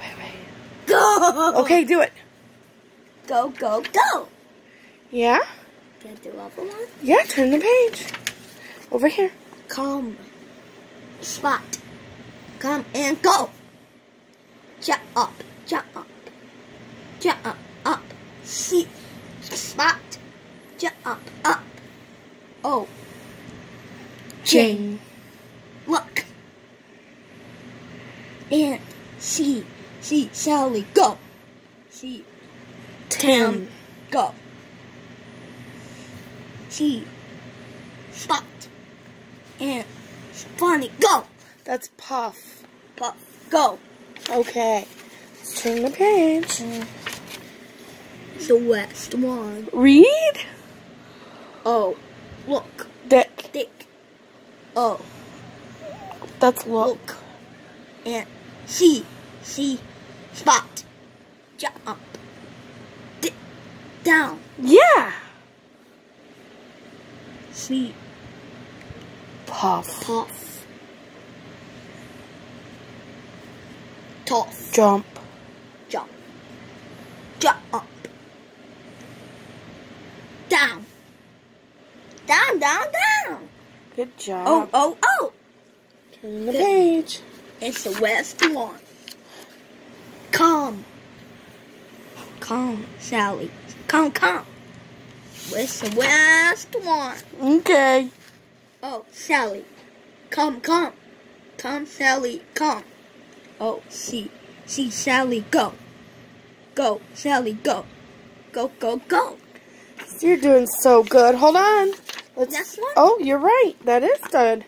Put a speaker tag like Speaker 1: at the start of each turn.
Speaker 1: wait, wait.
Speaker 2: Go.
Speaker 1: Okay, do it.
Speaker 2: Go, go, go.
Speaker 1: Yeah?
Speaker 2: Can I do other one?
Speaker 1: Yeah, turn the page. Over here.
Speaker 2: Come. Spot. Come and go. Jump up. Jump up. Jump up. Up. See. Spot. Jump up. Up. Oh.
Speaker 1: Jane.
Speaker 2: Look. And see. See Sally go. See Tim go. See Spot. And Funny go.
Speaker 1: That's Puff.
Speaker 2: Puff go.
Speaker 1: Okay. Let's turn the page.
Speaker 2: The west one.
Speaker 1: Read.
Speaker 2: Oh. Look.
Speaker 1: Dick.
Speaker 2: Dick. Oh.
Speaker 1: That's look.
Speaker 2: Look. And see. See. Spot. Jump up. Di- down.
Speaker 1: Yeah.
Speaker 2: See.
Speaker 1: Puff.
Speaker 2: Puff. Toss.
Speaker 1: Jump.
Speaker 2: Jump. Jump up. Down. Down, down, down.
Speaker 1: Good job.
Speaker 2: Oh, oh, oh.
Speaker 1: Turn the page.
Speaker 2: It's the west one. Come. Come, Sally. Come, come. It's the west one.
Speaker 1: Okay.
Speaker 2: Oh, Sally. Come, come. Come, Sally, come. Oh, see. See Sally go. Go, Sally, go. Go, go, go.
Speaker 1: You're doing so good. Hold on. Let's.
Speaker 2: That's one.
Speaker 1: Oh, you're right. That is good.